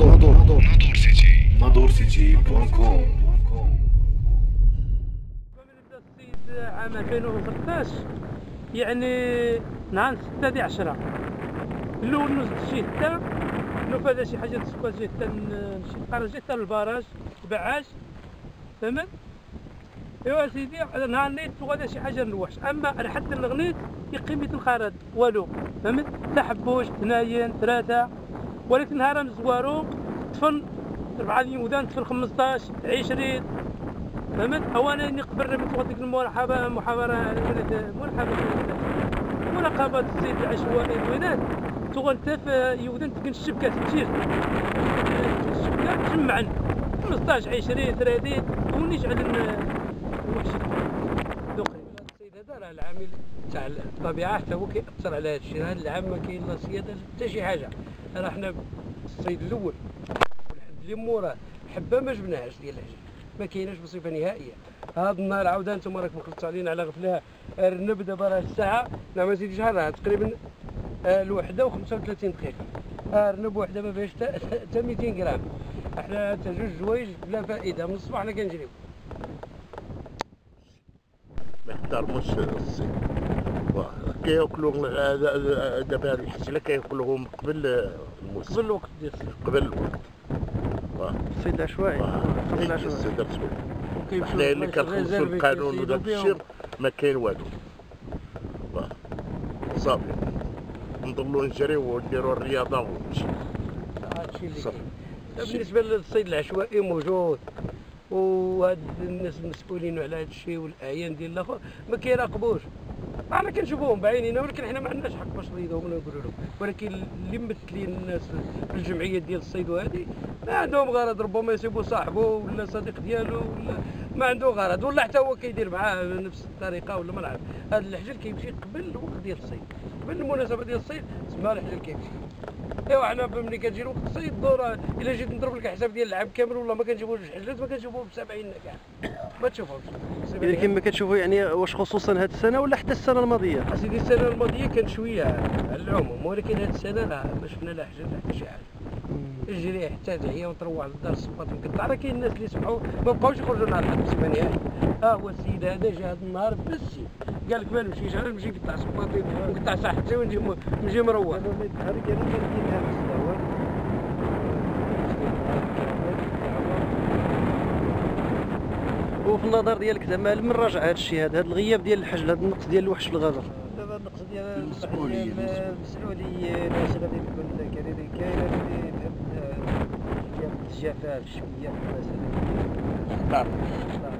ناظور ناظور ناظور سيتي بوان كوم قبل بدا الصيد عام 2013 يعني نهار 6 دي 10 الأول نزلت شي حتى نوف هذا شي حاجة جي حتى نمشي نقرا جي حتى للبراج بعاش. فهمت؟ إيوا سيدي على نهار نيت وغادا شي حاجة نروحش. أما على حد الغنيت يقيم الخرد والو. فهمت؟ تا حبوش اثنين ثلاثة ولكن نهار مزوارو طفل اربعه ديال ودان طفل 15 20 فهمت؟ اولا اني قبل من ديك المرحبة محاضرة مرحبا. مراقبة الصيد العشوائي الوينات تغن في يودن تكن الشبكه تجير الشبكه تجمعن. 15 20 30 ونيش على الوحش دقي العامل تاع الطبيعه حتى هو كيأثر على هذا الشيء. هذا العام ما كاين لا صياده حتى شي حاجة. راه حنا الصيد الأول والحد اللي موراه حبة ما جبناهاش ديال الحجاج ما كايناش بصفة نهائية. هذا النهار عاودة أنتم راكم خلصتوا علينا على غفلة. الرنب دابا راه الساعة. لا ما زيدش شحال راه تقريبا آه، الوحدة و35 دقيقة. الرنب وحده ما فيهاش حتى 200 غرام. إحنا حتى جوج جوايج بلا فائدة. من الصباح حنا كنجريو. يحترموش الصيد واه، كياكلوا دابا الحشله كيأكلوهم قبل الموسم. قبل الوقت قبل الوقت. الصيد العشوائي الصيد العشوائي حنا اللي كنخلصوا القانون وداك. الشيء ما كاين والو. صافي. نضلوا نجريو ونديروا الرياضة ونمشي. هادشي اللي صافي. كاين. بالنسبة للصيد العشوائي موجود. وهاد الناس المسؤولين على هذا الشيء والأعيان ديال الآخر ما كيراقبوش. أنا كنشوفوهم بعينينا ولكن حنا ما عندناش حق باش نريدوهم ولا نقولوا لهم. ولكن اللي ممثلين الناس في الجمعيات ديال الصيد وهذه ما عندهم غرض ربما يسيبوا صاحبه ولا صديق ديالو ولا ما عنده غرض ولا حتى هو كيدير معاه نفس الطريقة ولا ما نعرف. هذا الحجل كيمشي قبل الوقت ديال الصيد قبل المناسبة ديال الصيد تسمى الحجل كيمشي. إيوا حنا ملي كنجي وقت الصيد الدوره إلا جيت نضرب لك حساب ديال العام كامل والله ما كنجيبوش الحجلات ما كنشوفوهم ب 70 كاع ما تشوفهمش. إذا كما كتشوفوا يعني واش خصوصا هذه السنة ولا حتى السنة الماضية؟ أسيدي السنة الماضية كان شوية على العموم ولكن هذه السنة راه ما شفنا لا حجر لا حتى شي حاجة. اجري حتى تعيا وتروح للدار الصباط مقطع راه كاين الناس اللي سمحوا ما بقاوش يخرجوا نهار الحد بصفه نهائيه ها هو السيد هذا جا هذا النهار بس قال لك ما نمشيش أنا نمشي نقطع صباطي ونقطع صحتي ونجي نجي مروح. وفي النظر ديالك زعما من راجع هذا الشيء هذا هذا الغياب ديال الحجل هذا النقص ديال الوحش في الغابه دابا النقص ديال المسؤولية، المسؤولية الناس غادي تكون كاينة الجفاف شوية في المسألة احترم